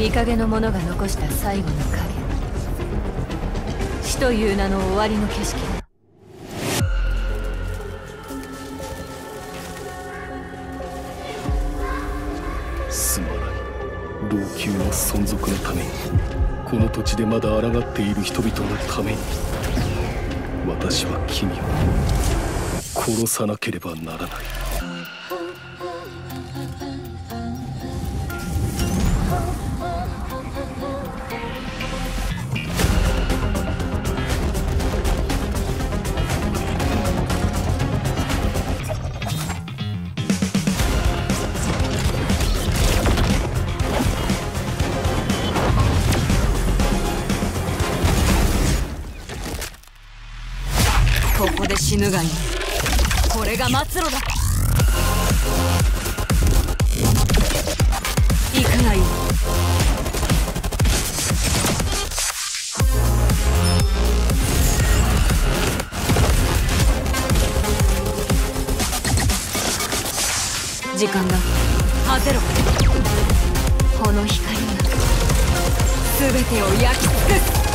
見影の者が残した最後の影死という名の終わりの景色すまない老朽の存続のためにこの土地でまだ抗っている人々のために私は君を殺さなければならない。ここで死ぬがいい。これが末路だ。行くがいい。時間だ。果てろ。この光が全てを焼き尽くす。